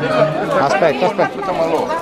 Aspetta, aspetta. Aspettiamo allora.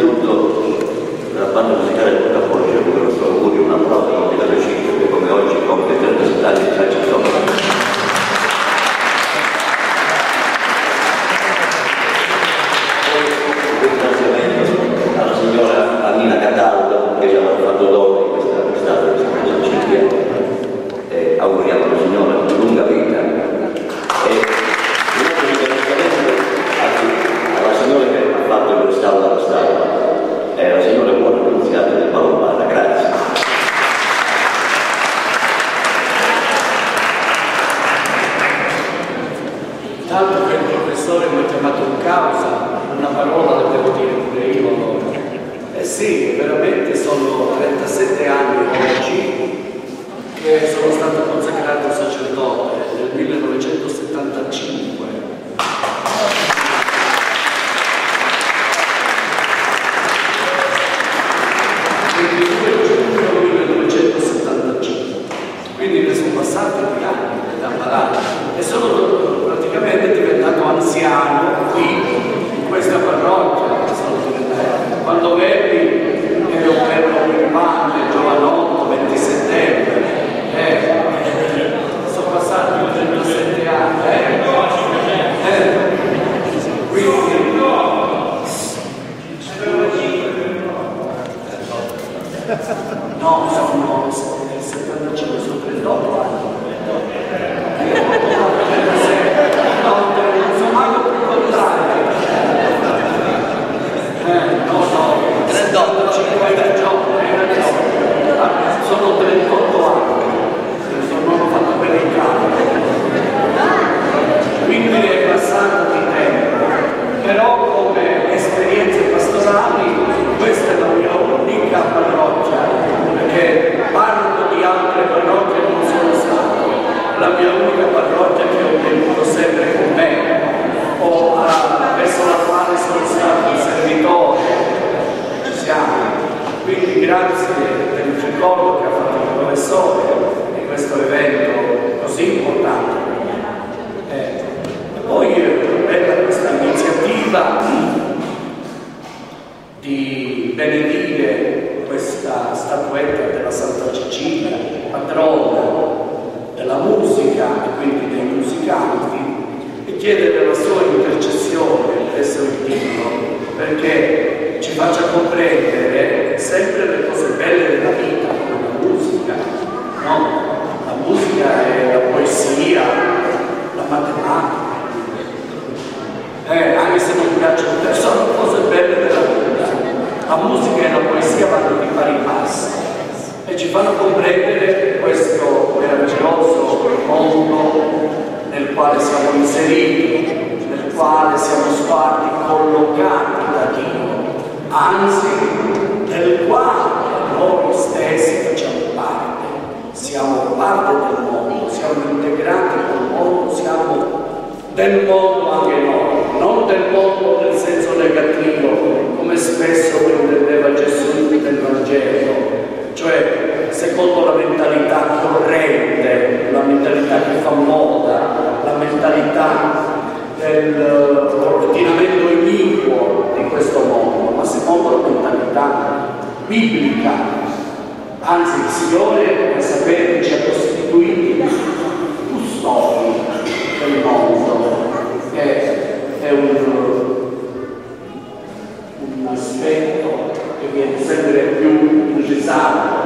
innanzitutto la banda musicale tutta Foggia, con il suo augurio, una prossima 95 che come oggi compie 30 anni Sì, veramente sono 37 anni oggi che sono stato consacrato sacerdote nel 1975 No, sono, nel 75 sono 38 anni. La mia unica parrocchia che ho tenuto sempre con me, o a, verso la quale sono stato un servitore. Ci siamo. Quindi grazie per il ricordo che ha fatto il professore di questo evento così importante. Eh, poi bella questa iniziativa di benedire questa statuetta della Santa Cecilia, patrona della musica e quindi dei musicanti, e chiedere la sua intercessione presso il Dio perché ci faccia comprendere sempre le cose belle della vita, come la musica, no? La musica è la poesia, la matematica. Eh, anche se non piacciono sono cose belle della vita. La musica e la poesia vanno di pari passo e ci fanno comprendere mondo nel quale siamo inseriti, nel quale siamo stati collocati da Dio, anzi nel quale noi stessi facciamo parte, siamo parte del mondo, siamo integrati col mondo, siamo del mondo anche noi, non del mondo nel senso negativo, come spesso intendeva Gesù nel Vangelo, cioè secondo la mentalità corrente, la mentalità che fa moda, la mentalità dell'ordinamento iniquo di questo mondo, ma secondo la mentalità biblica. Anzi, il Signore, come sapete, ci ha costituiti custodi del mondo, che è un, un aspetto che viene sempre precisato.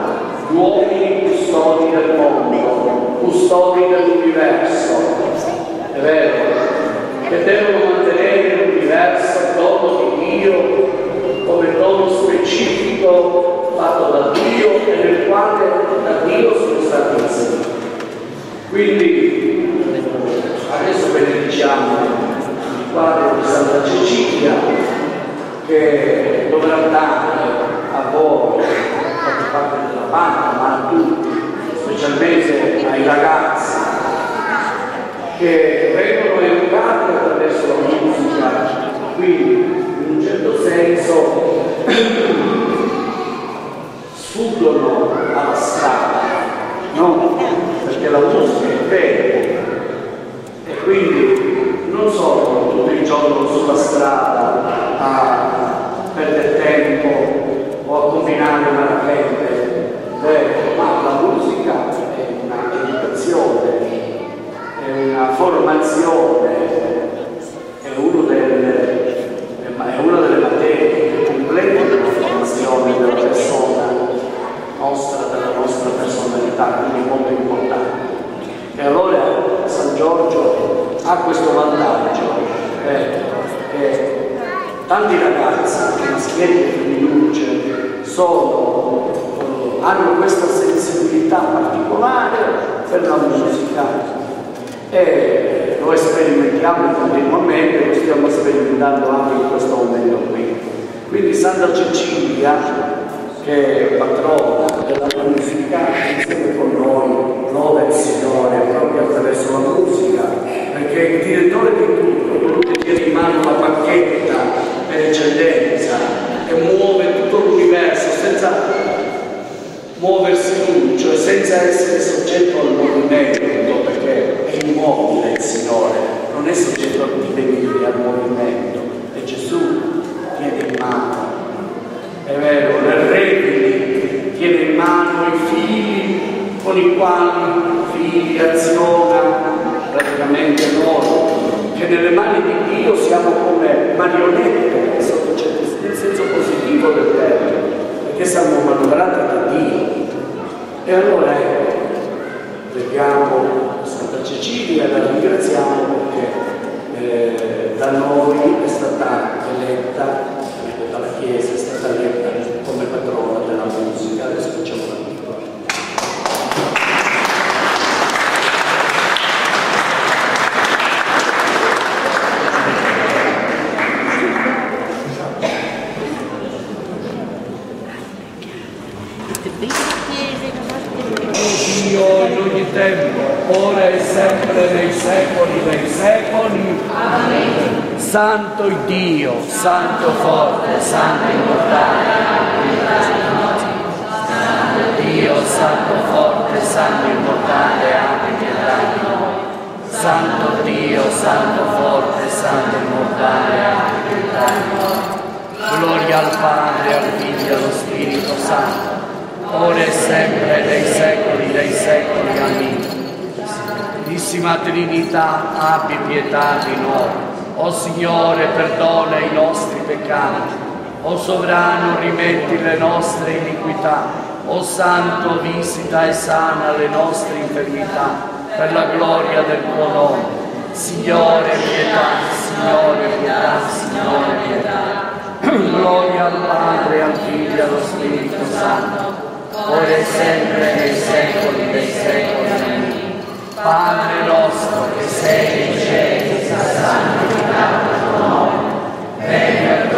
Gli uomini custodi del mondo, custodi dell'universo, è vero, che devono mantenere l'universo dono di Dio come dono specifico fatto da Dio e nel quale da Dio sono stati inseriti. Quindi adesso benediciamo il quadro di Santa Cecilia che dovrà dare a voi, parte della banca, ma a tutti, specialmente ai ragazzi che vengono educati attraverso la musica, quindi in un certo senso sfuggono alla strada, no? Perché la musica è bella e quindi non sono tutto il giorno sulla strada a perdere tempo o a combinare una racchette, ma la musica è una educazione è una formazione, è, uno delle, è una delle materie che completano la formazione della persona nostra, della nostra personalità, quindi molto importante. E allora San Giorgio ha questo vantaggio eh, che tanti ragazzi, maschietti e femminucce, sono, eh, hanno questa sensibilità particolare per la musica e lo sperimentiamo continuamente, lo stiamo sperimentando anche in questo momento qui. Quindi Santa Cecilia, che è patrona della musica, insieme con noi, lode il Signore proprio attraverso la musica, perché il direttore di tutto, colui che tiene in mano la bacchetta per eccellenza e muove tutto l'universo senza muoversi lui, cioè senza essere soggetto al movimento, perché è immobile il Signore, non è soggetto a divenire al movimento, e Gesù tiene in mano, è vero, le redini, tiene in mano i fili con i quali fili aziona praticamente noi, che nelle mani di Dio siamo come marionette, nel senso positivo del termine, perché siamo manovrati da Dio. E allora ecco, vediamo Santa Cecilia, la ringraziamo perché eh, da noi è stata eletta, dalla Chiesa è stata eletta come patrona della musica, adesso facciamo la piccola. Dio in ogni tempo ora e sempre nei secoli dei secoli. Amen. Santo Dio, Santo forte, Santo immortale. Santo Dio, Santo forte, Santo immortale, pietà di noi. Santo Dio, Santo forte, Santo immortale, pietà di noi. Gloria al Padre, al Figlio allo Spirito Santo, ora e sempre nei secoli dei secoli. Amen. Santíssima Trinità, abbi pietà di noi. O Signore, perdona i nostri peccati. O Sovrano, rimetti le nostre iniquità. O Santo, visita e sana le nostre infermità, per la gloria del tuo nome. Signore, pietà, Signore, pietà, Signore, pietà. gloria al Padre, al Figlio e allo Spirito Santo, ora e sempre nei secoli dei secoli. Padre nostro che sei in cielo, sia santificato il tuo nome, venga il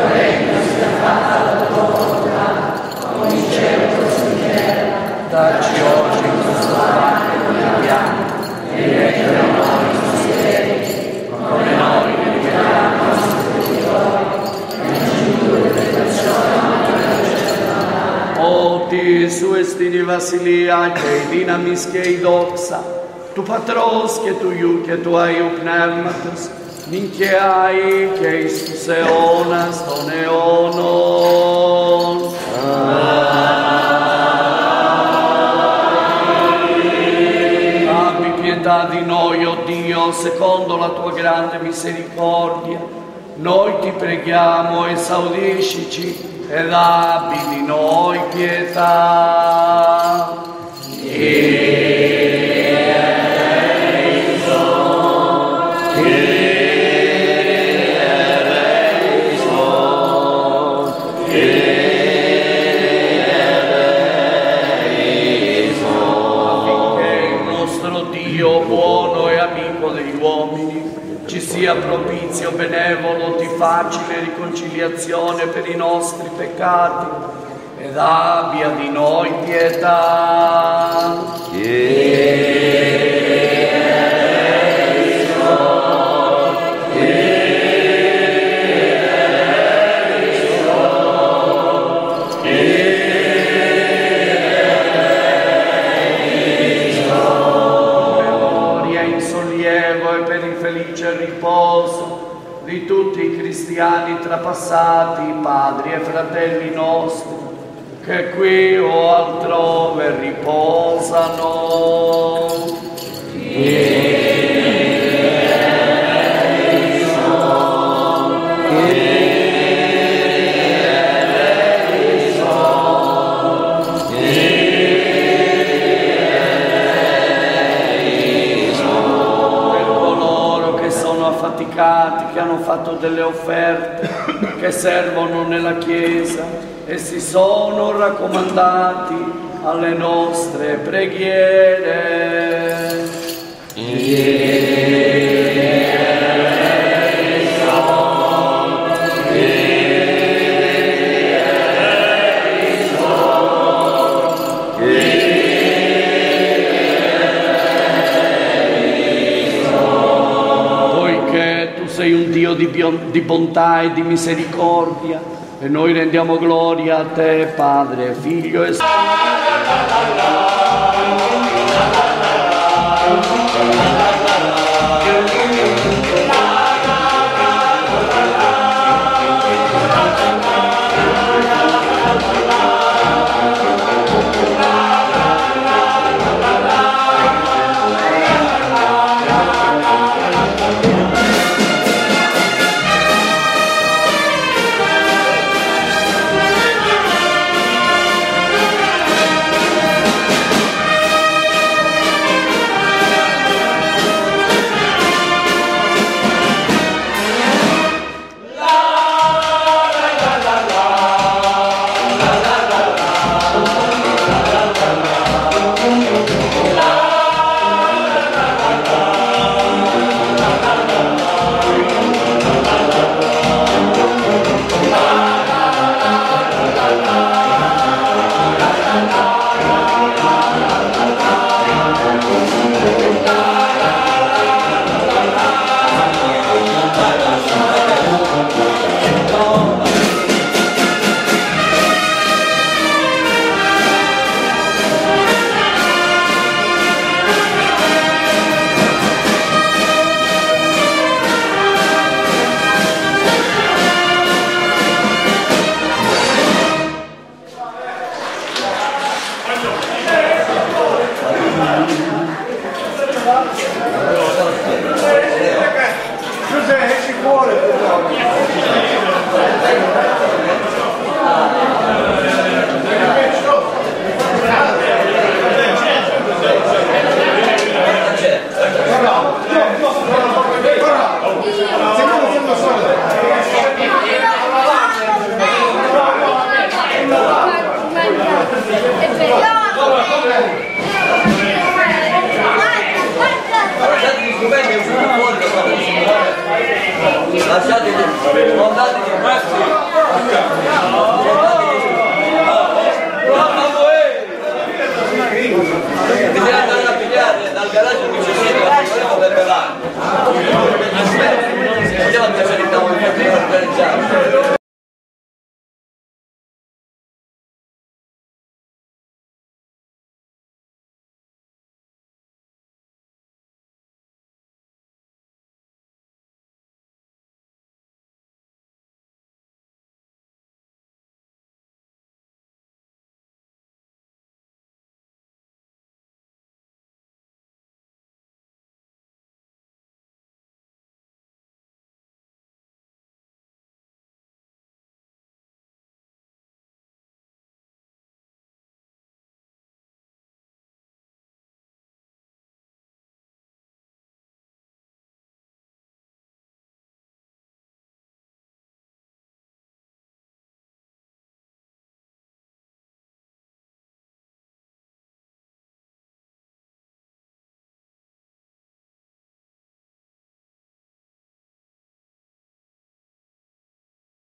tuo regno, sia fatta la tua volontà, come in cielo così in terra. Dacci oggi il nostro pane quotidiano e rimetti a noi i nostri debiti, come noi rimettiamo i nostri debitori, e non ci indurre in tentazione, ma O ti su estini Vasilia, che dinamis che doxa, tu patros και του Υιού και του Αγίου Πνεύματος, νυν και Άι και εις τους αιώνας των αιώνων. Abbi pietà di noi, o oh Dio, secondo la tua grande misericordia. Noi ti preghiamo, esaudiscici ed abbi di noi pietà. Yeah. Cristiani trapassati, padri e fratelli nostri, che qui o altrove riposano. che hanno fatto delle offerte che servono nella Chiesa e si sono raccomandati alle nostre preghiere. Yeah. di bontà e di misericordia e noi rendiamo gloria a te Padre, Figlio e Santo.